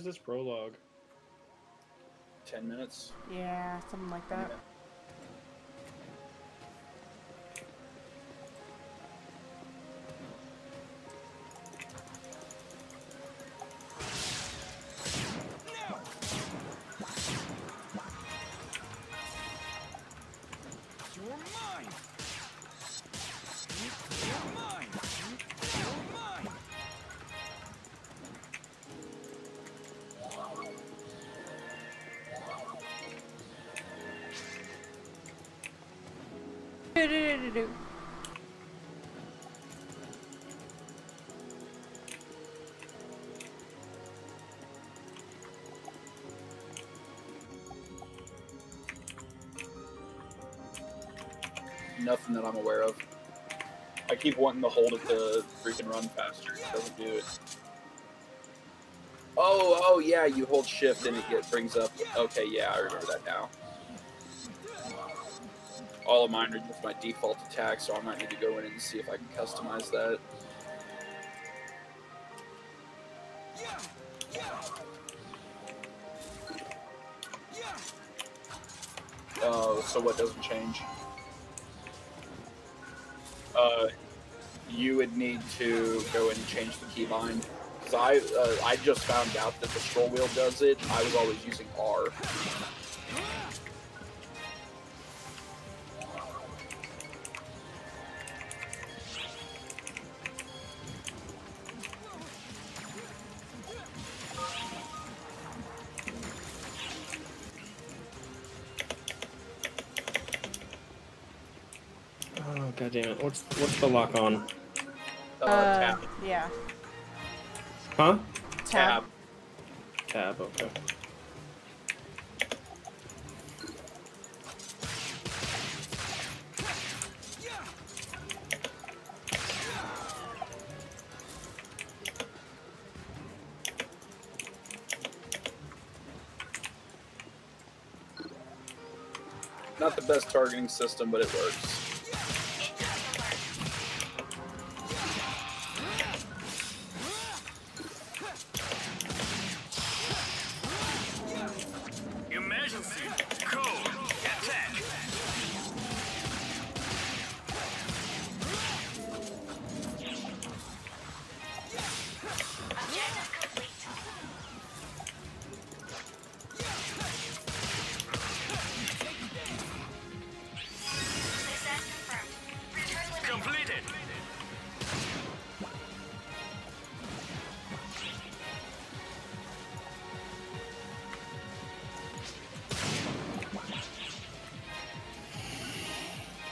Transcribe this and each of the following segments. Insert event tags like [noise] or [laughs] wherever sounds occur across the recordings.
is this prologue? Ten minutes. Yeah, something like that. Do-do-do-do-do. Nothing that I'm aware of. I keep wanting to hold it to freaking run faster. It doesn't do it. Oh, oh yeah, you hold shift and it brings up. Okay, yeah, I remember that now. All of mine are just my default attack, so I might need to go in and see if I can customize that. Oh, so what doesn't change? Uh, you would need to go and change the keybind. Because I, uh, I just found out that the scroll wheel does it. I was always using R. god damn it! What's what's the lock on? Uh, Uh, tab. yeah. Huh? Tab. Tab. Okay. Not the best targeting system, but it works.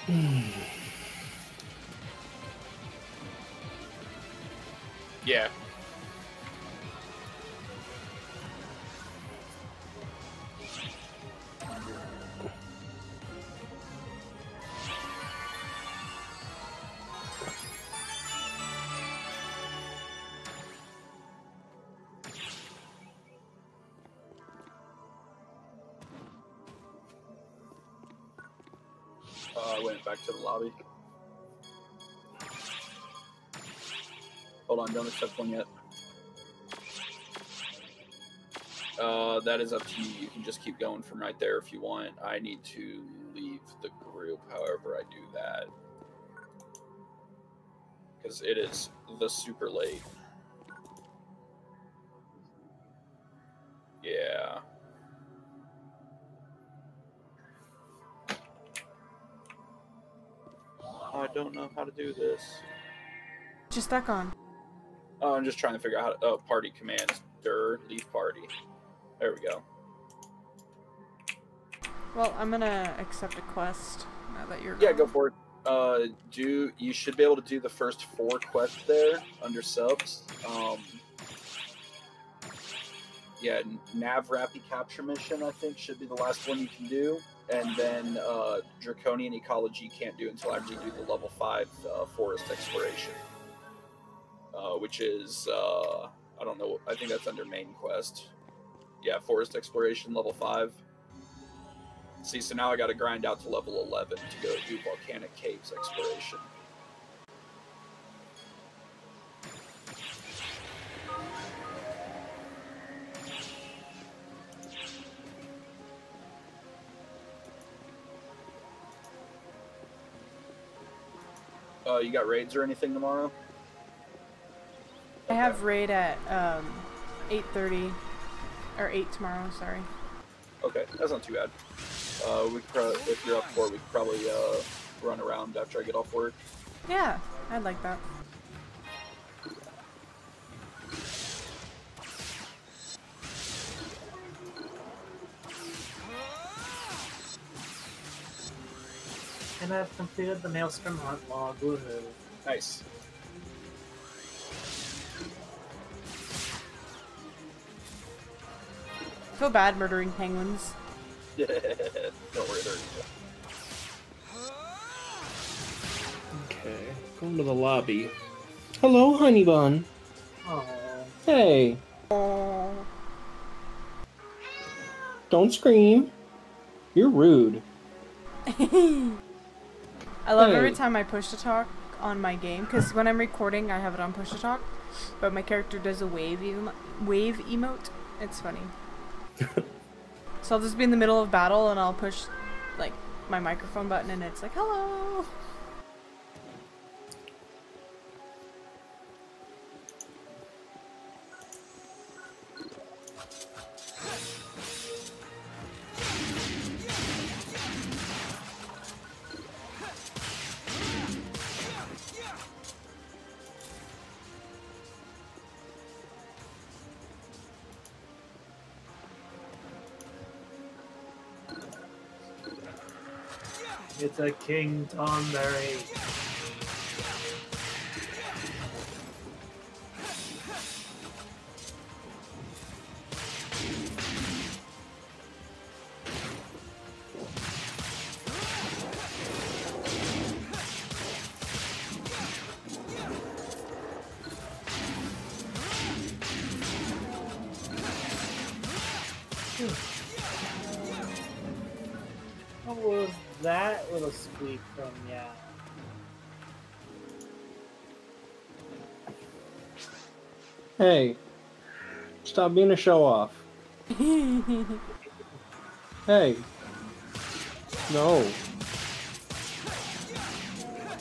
[sighs] Yeah. Uh, I went back to the lobby. Hold on, don't accept one yet. Uh, that is up to you. You can just keep going from right there if you want. I need to leave the group, however I do that. Because it is the super late. Yeah. Don't know how to do this. Just stuck on. Oh, I'm just trying to figure out how to. Oh, party commands. Dir, leave party. There we go. Well, I'm gonna accept a quest now that you're. Yeah, gone. go for it. Uh, do you should be able to do the first four quests there under subs. Um, yeah, Nav Rappy capture mission I think should be the last one you can do, and then uh, Draconian ecology can't do until after you do the level five uh, forest exploration, uh, which is uh, I don't know. I think that's under main quest. Yeah, forest exploration level five. See, so now I got to grind out to level 11 to go do volcanic caves exploration. Uh, you got raids or anything tomorrow? I have raid at um, 8:30 or 8 tomorrow. Sorry. Okay, that's not too bad. Uh, we could if you're up for it, we could probably uh, run around after I get off work. Yeah, I'd like that. And I've completed the Maelstrom Hunt log. Woohoo. Nice. I feel bad murdering penguins. [laughs] Don't worry, they're easy. Okay. Going to the lobby. Hello, honey bun. Oh. Hey. Oh. Don't scream. You're rude. [laughs] I love every time I push to talk on my game because when I'm recording, I have it on push to talk, but my character does a wave emo- wave emote. It's funny. [laughs] so I'll just be in the middle of battle and I'll push like my microphone button and it's like hello. It's a King Tomberry. What was that little squeak from? Yeah. Hey. Stop being a show off. [laughs] Hey. No.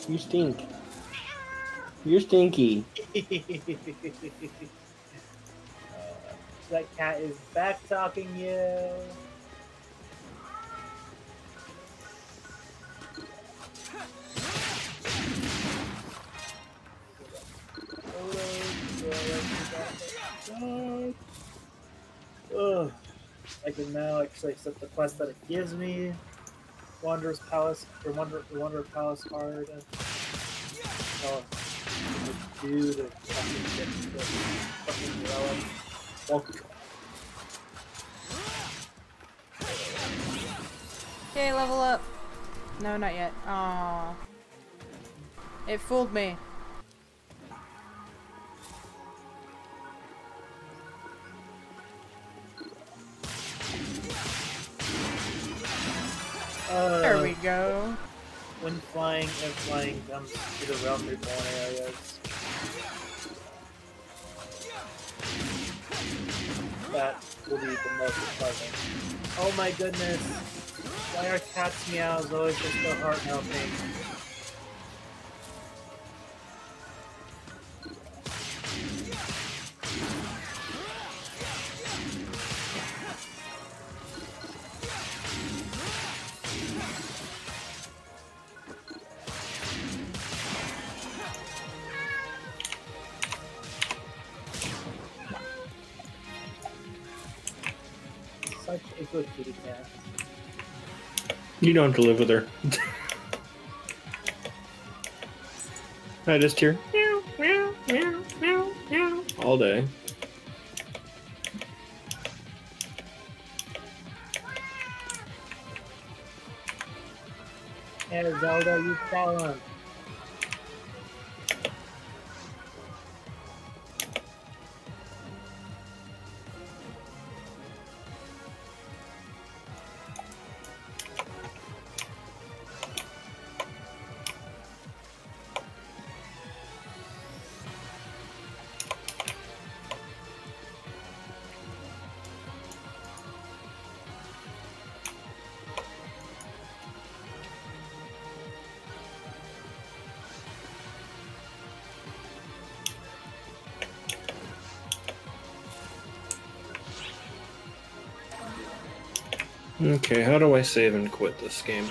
You stink. You're stinky. [laughs] That cat is back talking you. I can now actually accept the quest that it gives me. Wanderer's Palace or Wander Wanderer Palace card. Oh, the fucking the fucking relic. Well, Okay, level up. No, not yet. Aww. It fooled me. Uh, There we go. When flying, and flying comes to the realm reborn areas. That will be the most pleasant. Oh my goodness! Why are cats meows always just so heart melting? Such a good kitty cat. You don't have to live with her. I just hear meow, meow, meow, meow, meow all day. Hey Zelda, you fallen. Okay, how do I save and quit this game?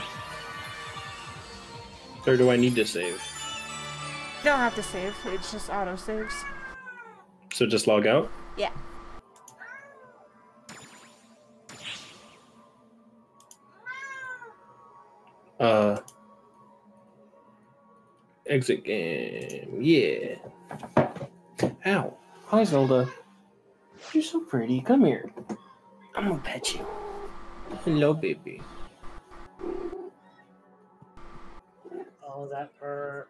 Or do I need to save? You don't have to save. It's just auto saves. So just log out? Yeah. Uh. Exit game. Yeah. Ow. Hi, Zelda. You're so pretty. Come here. I'm gonna pet you. Hello, baby. Oh, that hurt.